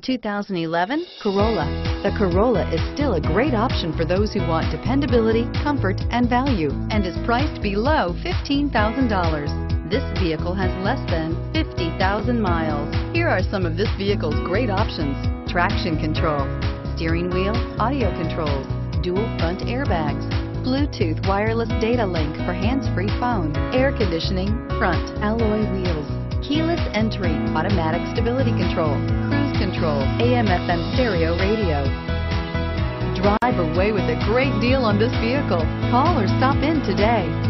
The 2011 Corolla. The Corolla is still a great option for those who want dependability, comfort, and value, and is priced below $15,000. This vehicle has less than 50,000 miles. Here are some of this vehicle's great options. Traction control, steering wheel, audio controls, dual front airbags, Bluetooth wireless data link for hands-free phone, air conditioning, front alloy wheels, automatic stability control, cruise control, AM FM stereo radio. Drive away with a great deal on this vehicle. Call or stop in today.